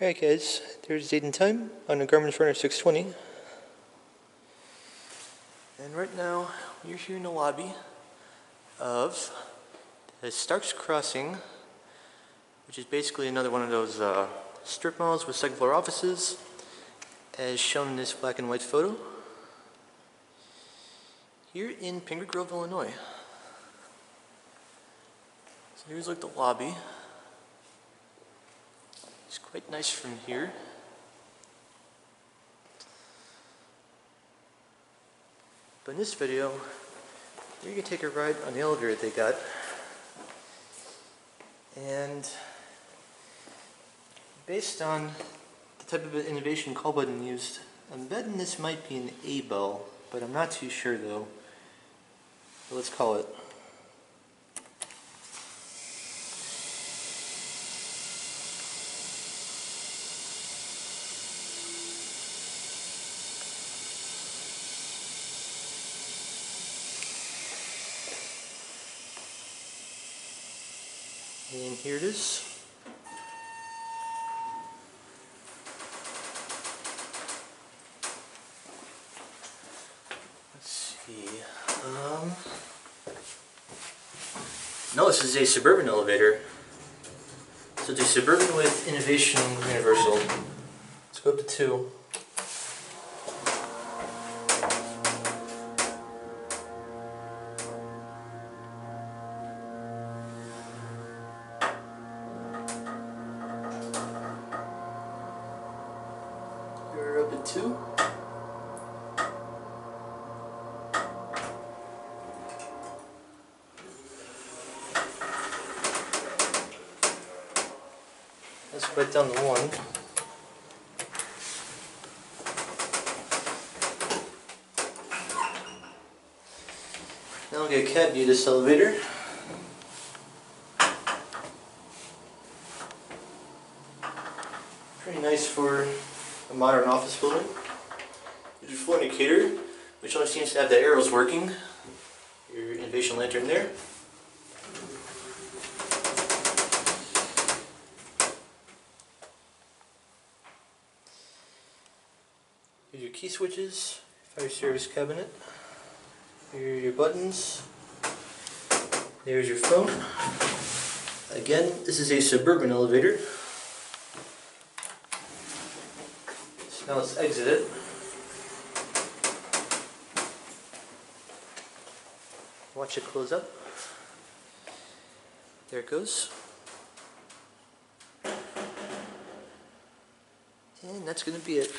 Alright guys, there's date and time on the Garmin Runner 620. And right now, we're here in the lobby of the Starks Crossing, which is basically another one of those uh, strip malls with second floor offices, as shown in this black and white photo. Here in Pingree Grove, Illinois. So here's like the lobby. It's quite nice from here. But in this video, you're gonna take a ride on the elevator they got. And based on the type of innovation call button used, I'm betting this might be an Abell, but I'm not too sure though. Let's call it. And here it is. Let's see. Um, no, this is a suburban elevator. So a suburban with innovation universal. Let's go up to two. Two. Let's put down the one. Now we'll get a cab view this elevator. Pretty nice for a modern office building. There's your floor indicator, which only seems to have the arrows working. Your innovation lantern there. Here's your key switches, fire service cabinet. Here are your buttons. There's your phone. Again, this is a suburban elevator. Now let's exit it. Watch it close up. There it goes. And that's going to be it.